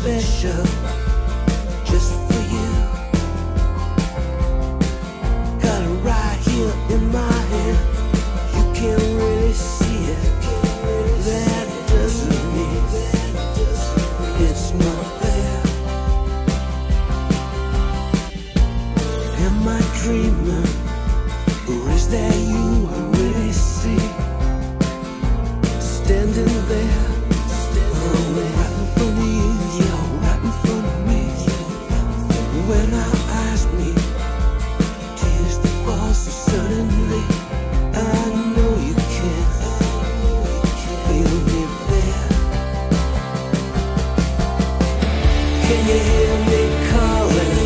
special just for you. Got it right here in my hand. You can't really see it. That doesn't mean it's not there. Am I dreaming? you hear me calling?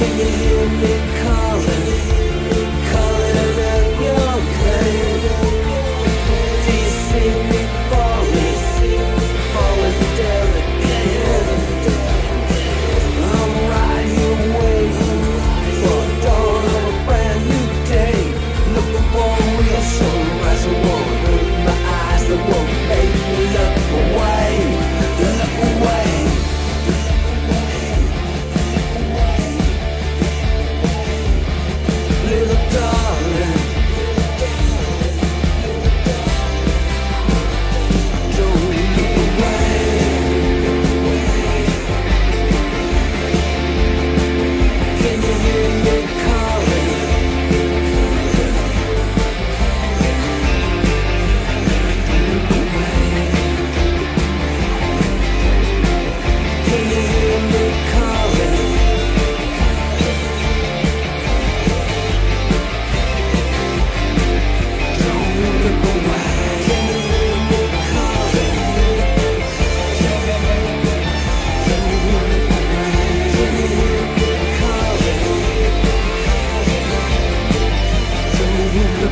Can you hear me calling?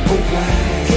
away